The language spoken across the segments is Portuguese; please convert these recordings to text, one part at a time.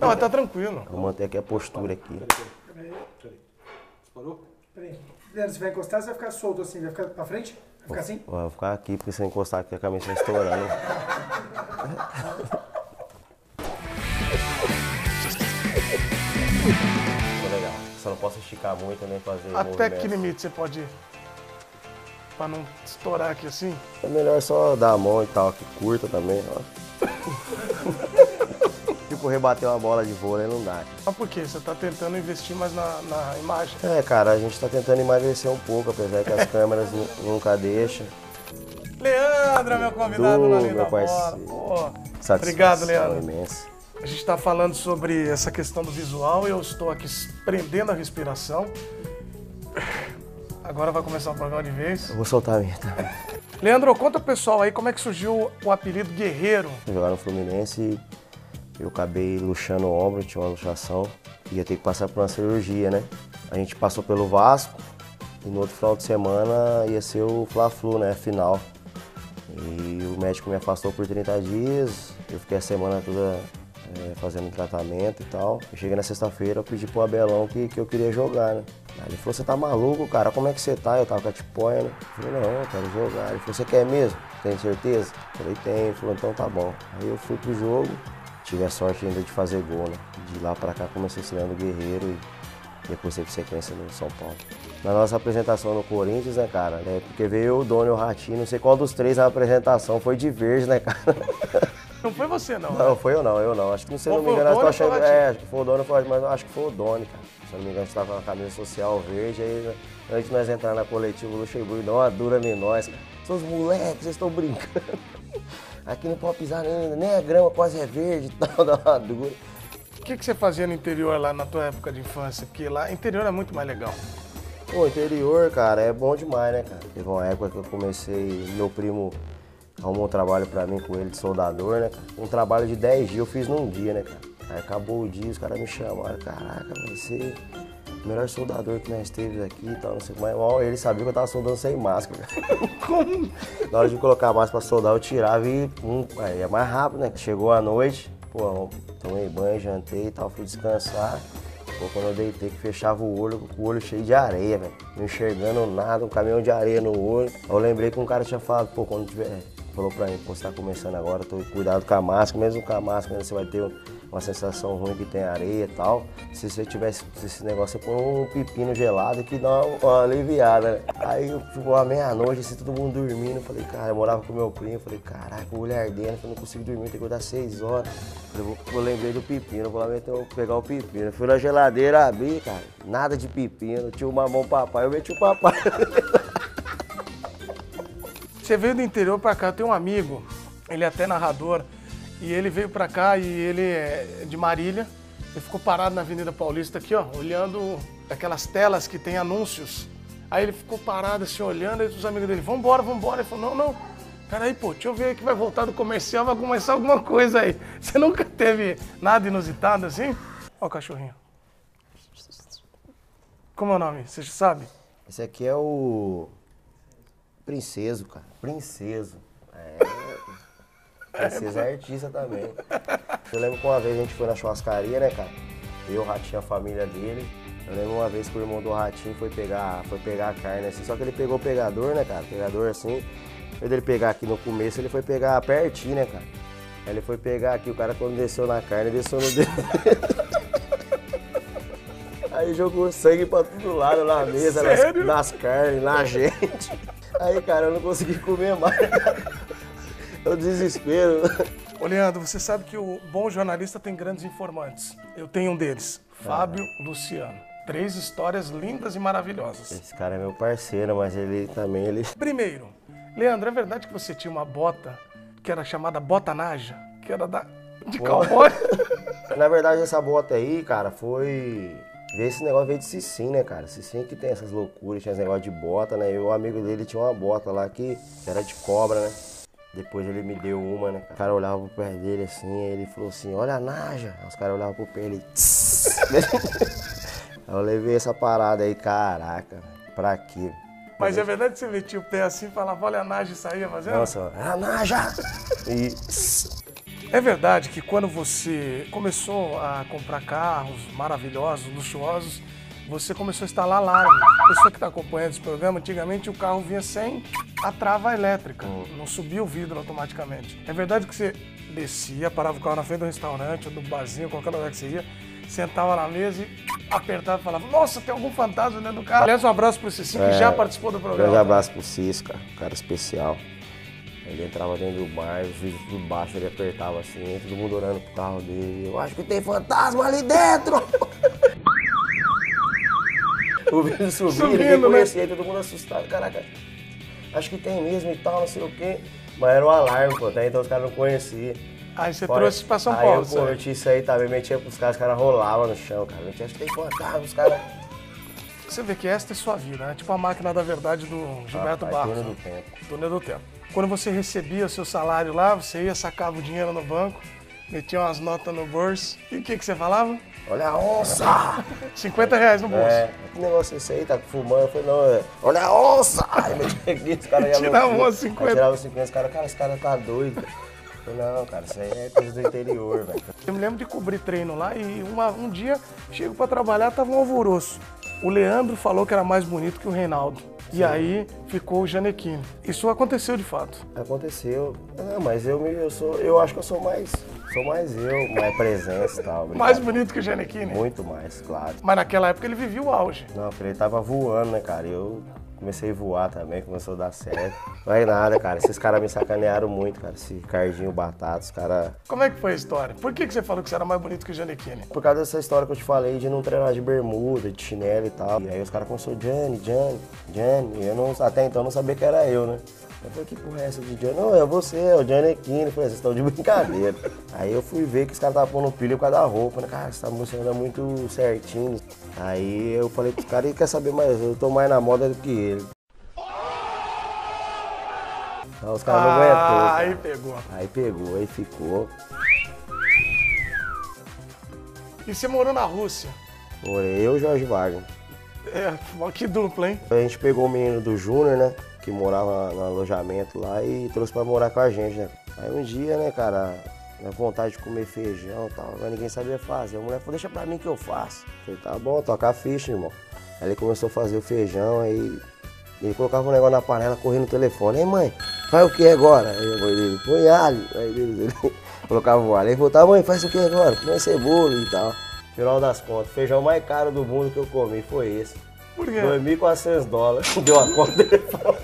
Não, tá tranquilo. Vou manter aqui a postura aqui. Peraí. Parou? Peraí. Leandro, você vai encostar, você vai ficar solto assim, vai ficar pra frente? Vai ficar assim? Vou ficar aqui, porque se eu encostar aqui a camisa estourando. Ficou legal. Só não posso esticar muito nem fazer Até movimentos. que limite você pode ir? Pra não estourar aqui assim? É melhor só dar a mão e tal, que curta também, ó. tipo, rebater uma bola de vôlei não dá. Mas por quê? Você tá tentando investir mais na, na imagem. É, cara, a gente tá tentando emagrecer um pouco, apesar que as câmeras nu- nunca deixam. Leandro, meu convidado Du, na linha meu bola. Pô, Obrigado, Leandro. imensa. A gente está falando sobre essa questão do visual e eu estou aqui prendendo a respiração. Agora vai começar o programa de vez. Eu vou soltar a minha também. Leandro, conta pro pessoal aí como é que surgiu o apelido Guerreiro. Jogar no Fluminense, eu acabei luxando o ombro, tinha uma luxação. Ia ter que passar por uma cirurgia, né? A gente passou pelo Vasco e no outro final de semana ia ser o Fla-Flu, né? Final. E o médico me afastou por 30 dias, eu fiquei a semana toda é, fazendo tratamento e tal. Eu cheguei na sexta-feira, eu pedi pro Abelão que, que eu queria jogar, né? Aí ele falou, você tá maluco, cara? Como é que você tá? Eu tava com a tipoia, né? Eu falei, não, eu quero jogar. Ele falou, você quer mesmo? Tem certeza? Eu falei, tenho. Ele falou, então tá bom. Aí eu fui pro jogo, tive a sorte ainda de fazer gol, né? De lá pra cá comecei ensinando guerreiro e depois teve sequência no São Paulo. Na nossa apresentação no Corinthians, né, cara? É porque veio o Dono e o Ratinho, não sei qual dos três na apresentação foi de verde, né, cara? Não foi você, não. né? Não, foi eu não, eu não. Acho que, se não me engano, eu tô achando. É, acho que foi o Dono, mas acho que foi o Doni, cara. Se eu não me engano, a gente tava com a camisa social verde, aí né, antes de nós entrar na coletiva, o Luxemburgo deu uma dura em nós. cara. Seus moleques, vocês estão brincando. Aqui não pode pisar ainda, nem a grama quase é verde e tal, dá uma dura. O que, que você fazia no interior lá na tua época de infância? Porque lá interior é muito mais legal. Pô, interior, cara, é bom demais, né, cara? Teve uma época que eu comecei, meu primo arrumou um trabalho pra mim com ele de soldador, né, cara? Um trabalho de 10 dias eu fiz num dia, né, cara? Aí acabou o dia, os caras me chamaram, caraca, o melhor soldador que nós teve aqui e tal, não sei como é. Mal ele sabia que eu tava soldando sem máscara. Como? Na hora de colocar a máscara pra soldar, eu tirava e hum, aí é mais rápido, né? Chegou a noite, pô, tomei banho, jantei e tal, fui descansar. Pô, quando eu deitei, que fechava o olho, com o olho cheio de areia, velho. Não enxergando nada, um caminhão de areia no olho. Eu lembrei que um cara tinha falado, pô, quando tiver. Falou pra mim, pô, você tá começando agora, tô cuidado com a máscara, mesmo com a máscara, né, você vai ter uma sensação ruim que tem areia e tal. Se você tivesse esse negócio, você põe um pepino gelado que dá uma, uma aliviada, né? Aí ficou a meia-noite, assim, todo mundo dormindo. Falei, cara, eu morava com meu primo, falei, caraca, o olho ardendo, eu falei, não consigo dormir, tem que acordar seis horas. Eu, vou- eu lembrei do pepino, vou lá meter, o- pegar o pepino. Fui na geladeira, abri, cara, nada de pepino, tinha o mamão papai, eu meti o papai. Você veio do interior pra cá, eu tenho um amigo, ele é até narrador, e ele veio pra cá e ele é de Marília. Ele ficou parado na Avenida Paulista aqui, ó, olhando aquelas telas que tem anúncios. Aí ele ficou parado assim, olhando, aí os amigos dele, vambora, vambora. Ele falou, não, não, peraí, pô, deixa eu ver que vai voltar do comercial, vai começar alguma coisa aí. Você nunca teve nada inusitado assim? Ó o cachorrinho. Como é o nome? Você sabe? Esse aqui é o. Princeso, cara. Princeso. É. Princesa é artista também. Eu lembro que uma vez a gente foi na churrascaria, né, cara? Eu, o Ratinho, a família dele. Eu lembro uma vez que o irmão do Ratinho foi pegar, foi pegar a carne assim, só que ele pegou o pegador, né, cara? Pegador assim. Vez dele pegar aqui no começo, ele foi pegar pertinho, né, cara? Aí ele foi pegar aqui, o cara quando desceu na carne, desceu no dedo. Aí jogou sangue pra todo lado na mesa, nas, nas carnes, na gente. Aí, cara, eu não consegui comer mais. Eu desespero. Ô, Leandro, você sabe que o bom jornalista tem grandes informantes. Eu tenho um deles, Fábio Luciano. Três histórias lindas e maravilhosas. Esse cara é meu parceiro, mas ele também, ele... Primeiro, Leandro, é verdade que você tinha uma bota que era chamada bota naja? Que era da, de cowboy? Na verdade, essa bota aí, cara, foi... Veio esse negócio veio de Cicim, né, cara? Cicim que tem essas loucuras, tinha esse negócio de bota, né? E o amigo dele tinha uma bota lá que era de cobra, né? Depois ele me deu uma, né? O cara olhava pro pé dele assim, ele falou assim, olha a Naja. Aí os caras olhavam pro pé ele. Eu levei essa parada aí, caraca, pra quê? Mas é verdade que você metia o pé assim e falava, olha a naja e saía fazendo? Nossa, é a Naja! E. É verdade que quando você começou a comprar carros maravilhosos, luxuosos, você começou a instalar alarme. A pessoa que está acompanhando esse programa, antigamente o carro vinha sem a trava elétrica, não subia o vidro automaticamente. É verdade que você descia, parava o carro na frente do restaurante ou do barzinho, qualquer lugar que você ia, sentava na mesa e apertava e falava: Nossa, tem algum fantasma dentro do carro. Aliás, um abraço pro Cici, que É, já participou do programa. Grande abraço pro Cis, cara, um cara especial. Ele entrava dentro do bar, os vidros tudo baixo, ele apertava assim, todo mundo olhando pro carro dele. Eu acho que tem fantasma ali dentro! o vidro subindo, Subindo, ninguém né? aí todo mundo assustado. Caraca, acho que tem mesmo e tal, não sei o quê. Mas era um alarme, pô, até então os caras não conheciam. Aí você Fora- trouxe pra São aí Paulo. eu sabe? curti isso aí também, metia pros caras, os caras rolavam no chão, cara. Metia, acho que tem fantasma, os caras. Você vê que esta é sua vida, né? Tipo a máquina da verdade do Gilberto Rapaz, Barros. túnel né? do tempo. Túnel do tempo. Quando você recebia o seu salário lá, você ia, sacava o dinheiro no banco, metia umas notas no bolso. E o que, que você falava? Olha a onça! 50 reais no bolso. É, que negócio é esse aí, tá fumando? Eu falei, não, é, olha a onça! Aí metia aqui, os caras iam Tirava loucura. umas 50. Aí tirava 50, os caras, cara, esse cara tá doido. Não, cara, isso aí é coisa do interior, velho. Eu me lembro de cobrir treino lá e uma- um dia chego pra trabalhar, tava um alvoroço. O Leandro falou que era mais bonito que o Reinaldo. E aí ficou o Janequine. Isso aconteceu de fato. Aconteceu. Não, mas eu, eu sou, eu acho que eu sou mais, sou mais eu, mais presença e tal. Mais obrigado. bonito que o Janequine. Muito mais, claro. Mas naquela época ele vivia o auge. Não, porque ele tava voando, né, cara? Eu comecei a voar também, começou a dar certo. Não é nada, cara. Esses caras me sacanearam muito, cara. Esse Cardinho Batata, os caras. Como é que foi a história? Por que, que você falou que você era mais bonito que o Janequine? Por causa dessa história que eu te falei de não treinar de bermuda, de chinelo e tal. E aí os caras começaram, Johnny, Johnny, Johnny. E eu não, até então não sabia que era eu, né? Eu falei, que porra é essa de Johnny? Não, é você, é o Johnny Aquino. Eu falei, vocês estão de brincadeira. aí eu fui ver que os caras estavam pondo pilha por causa da roupa, né? Cara, essa música anda muito certinho. Aí eu falei pros caras, ele quer saber mais, eu tô mais na moda do que ele. Aí os caras não aguentou. Ah, aí pegou. Aí pegou, aí ficou. E você morou na Rússia. Morei eu e o Jorge Wagner. É, que dupla, hein? A gente pegou o menino do Júnior, né? Que morava no alojamento lá e trouxe pra morar com a gente, né? Aí um dia, né, cara, minha vontade de comer feijão e tal, mas ninguém sabia fazer. A mulher falou, deixa pra mim que eu faço. Eu falei, tá bom, toca a ficha, irmão. Aí ele começou a fazer o feijão, aí ele colocava um negócio na panela, correndo no telefone. Ei, mãe, faz o que agora? Aí mãe dele, põe alho. Aí ele, ele colocava o alho. Aí ele falou, tá, mãe, faz o que agora? Põe cebola e tal. Final das contas, feijão mais caro do mundo que eu comi foi esse. Por quê? 2.400 dólares. Deu a conta do telefone.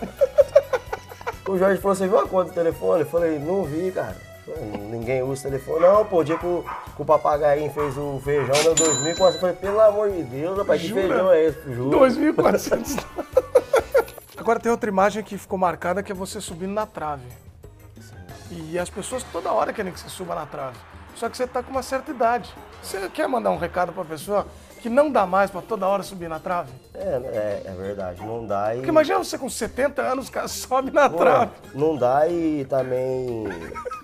O Jorge falou, você viu a conta do telefone? Eu falei, não vi, cara. Ninguém usa telefone. Não, pô, o dia que o, que o papagaio fez o feijão, deu 2.400. Eu falei, pelo amor de Deus, rapaz, que Jura? feijão é esse? Juro. 2.400. Agora tem outra imagem que ficou marcada que é você subindo na trave. E as pessoas toda hora querem que você suba na trave. Só que você tá com uma certa idade. Você quer mandar um recado pra pessoa que não dá mais pra toda hora subir na trave? É, é, é verdade, não dá e... Porque imagina você com 70 anos, cara, sobe na Pô, trave. não dá e também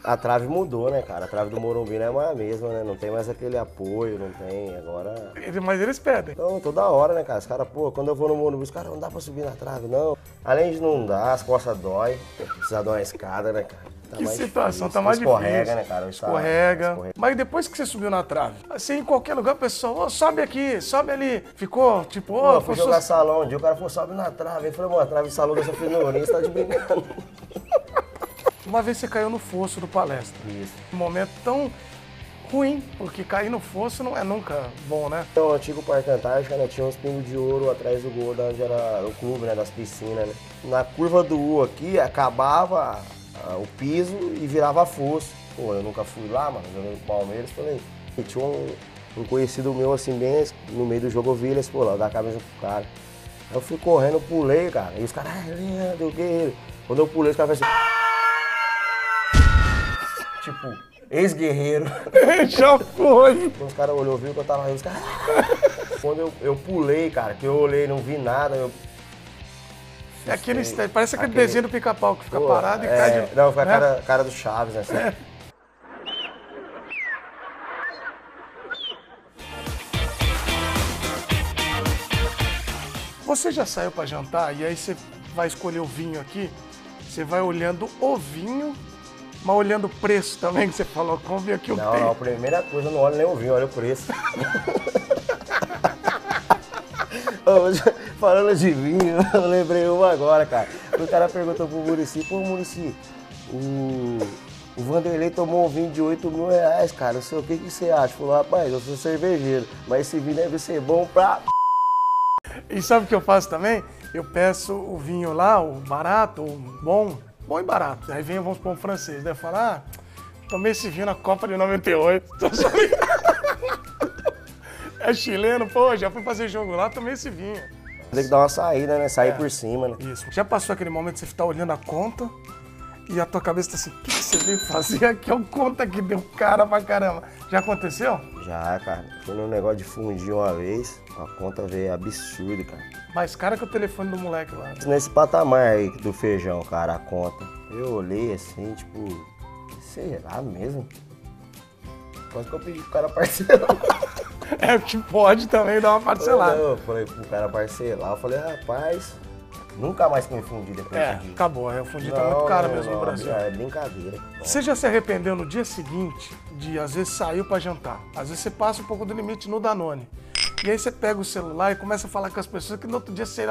a trave mudou, né, cara? A trave do Morumbi não é mais a mesma, né? Não tem mais aquele apoio, não tem. Agora Ele- Mas eles pedem. Então, toda hora, né, cara? Os caras, pô, quando eu vou no Morumbi, os caras, não dá pra subir na trave, não. Além de não dar, as costas dói. Precisa dar uma escada, né, cara? Tá Que situação, difícil. tá mais Escorrega, difícil. né, cara? Tá- Escorrega. escorrega. Mas depois que você subiu na trave, assim, em qualquer lugar, o pessoal, ô, sobe aqui, sobe ali. Ficou, tipo, ô, eu fui jogar salão um dia, o cara falou, sobe na trave. Eu falei, mano, a trave de salão dessa finorinha, você tá de brincando. Uma vez você caiu no fosso do palestra. Isso. Um momento tão ruim, porque cair no fosso não é nunca bom, né? Então, o antigo Parque Antártica, né, tinha uns pingos de ouro atrás do gol onde era o clube, né, das piscinas, né. Na curva do U aqui, acabava ah, o piso e virava fosso. Pô, eu nunca fui lá, mano, joguei no Palmeiras, falei, e tinha um, um conhecido meu, assim, bem no meio do jogo, eu vi ele, assim, pô, lá, dá a cabeça pro cara. Aí eu fui correndo, pulei, cara, e os caras, ah, Leandro, o que? Quando eu pulei, os caras fazem assim, tipo, ex-guerreiro. Já foi. Quando os caras olhou, viu que eu tava aí, os caras. Quando eu, eu pulei, cara, que eu olhei não vi nada, eu. É aquele, parece aquele, Aquele- desenho do pica-pau que fica Pô, parado e é, cai de. Não, foi a né? cara, cara do Chaves, né? assim. Você já saiu pra jantar e aí você vai escolher o vinho aqui, você vai olhando o vinho Mas olhando o preço também que você falou, vamos ver aqui o tem. não, a primeira coisa, eu não olho nem o vinho, olha o preço. Falando de vinho, eu lembrei uma agora, cara. O cara perguntou pro Murici, pô, Murici, o, o Vanderlei tomou um vinho de 8 mil reais, cara. Não sei o que, que você acha. Falou, rapaz, eu sou cervejeiro, mas esse vinho deve ser bom pra. E sabe o que eu faço também? Eu peço o vinho lá, o barato, o bom, bom e barato. Aí vem, vamos supor, um francês. Daí fala, ah, tomei esse vinho na Copa de 98. Tô só É chileno, pô, já fui fazer jogo lá, tomei esse vinho. Tem que dar uma saída, né? Sair por cima, né? Isso. Já passou aquele momento que você tá olhando a conta e a tua cabeça tá assim, o que, que você veio fazer aqui? É o conta que deu cara pra caramba. Já aconteceu? Já, cara. Fui num negócio de fundir uma vez, a conta veio absurda, cara. Mais cara que o telefone do moleque lá. Nesse patamar aí do feijão, cara, a conta. Eu olhei assim, tipo, será mesmo? Quase que eu pedi pro cara parcelar. É o que pode também dar uma parcelada. Eu falei pro cara parcelar, eu falei, rapaz, nunca mais que me fundir depois É, dia. acabou. É, o fundi tá muito caro mesmo no não, Brasil. É brincadeira. Você já se arrependeu no dia seguinte de, às vezes, sair pra jantar? Às vezes você passa um pouco do limite no Danone. E aí você pega o celular e começa a falar com as pessoas que no outro dia você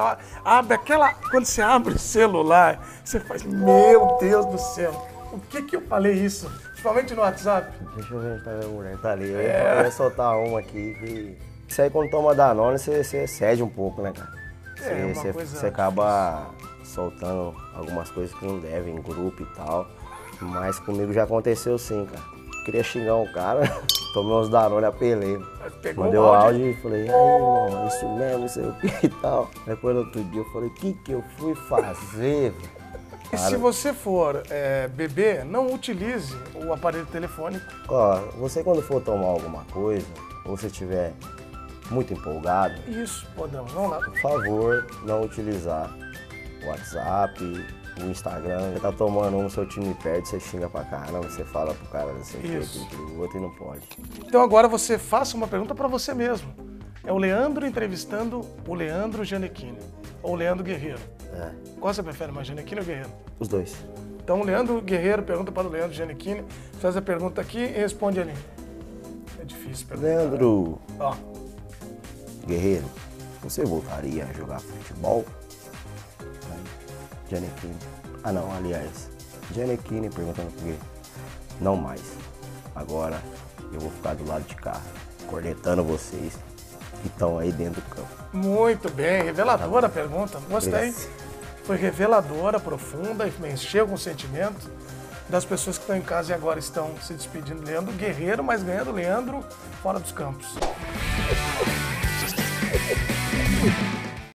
abre aquela. Quando você abre o celular, você faz, meu Deus do céu, o que que eu falei isso? Principalmente no WhatsApp. Deixa eu ver onde tá minha mulher, tá ali. Ia, eu ia soltar uma aqui que... Isso aí quando toma Danone, você, você cede um pouco, né, cara? É, Você, acaba soltando algumas coisas que não devem em grupo e tal. Mas comigo já aconteceu sim, cara. Queria xingar um cara, tomei uns Danone, apelei. Pegou Mandei o áudio. e falei, aí, irmão, isso mesmo, não sei o que e tal. Depois no outro dia eu falei, o que que eu fui fazer? velho?" E se você for é, beber, não utilize o aparelho telefônico. Ó, você quando for tomar alguma coisa, ou você estiver muito empolgado, Isso, podemos. Vamos lá. por favor, não utilizar o WhatsApp, o Instagram. Você tá tomando um, seu time perde, você xinga pra caramba, você fala pro cara o que, Isso. aquilo, outro e não pode. Então agora você faça uma pergunta para você mesmo. É o Leandro entrevistando o Leandro Gianecchini. Ou o Leandro Guerreiro. É, Qual você prefere, mais Gianecchini ou Guerreiro? os dois. Então o Leandro Guerreiro pergunta para o Leandro Gianecchini, faz a pergunta aqui e responde ali. É difícil perguntar. Leandro Ó, Guerreiro, você voltaria a jogar futebol? Aí, Giannichini. Ah não, aliás, Giannichini perguntando por quê? Não mais. Agora eu vou ficar do lado de cá, cornetando vocês que estão aí dentro do campo. muito bem, reveladora a pergunta. Gostei. Isso. Foi reveladora, profunda e mexeu com o sentimento das pessoas que estão em casa e agora estão se despedindo. Leandro Guerreiro, mas ganhando Leandro fora dos campos. Thank you.